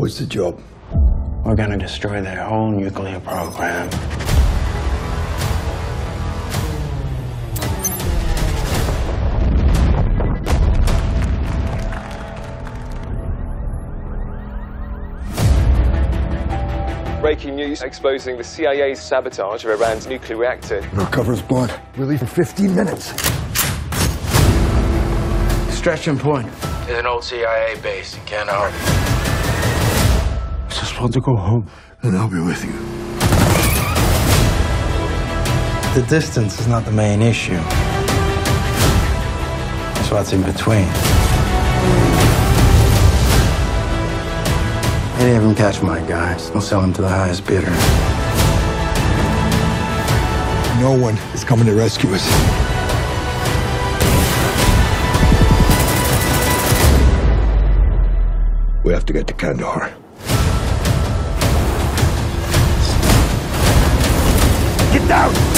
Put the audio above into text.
What's the job? We're gonna destroy their whole nuclear program. Breaking news exposing the CIA's sabotage of Iran's nuclear reactor. No cover's blood. We leave in 15 minutes. Stretching Point is an old CIA base in Kandahar. I just want to go home. And I'll be with you. The distance is not the main issue. It's what's in between. Any of them catch my guys, we'll sell them to the highest bidder. No one is coming to rescue us. We have to get to Kandahar. Down!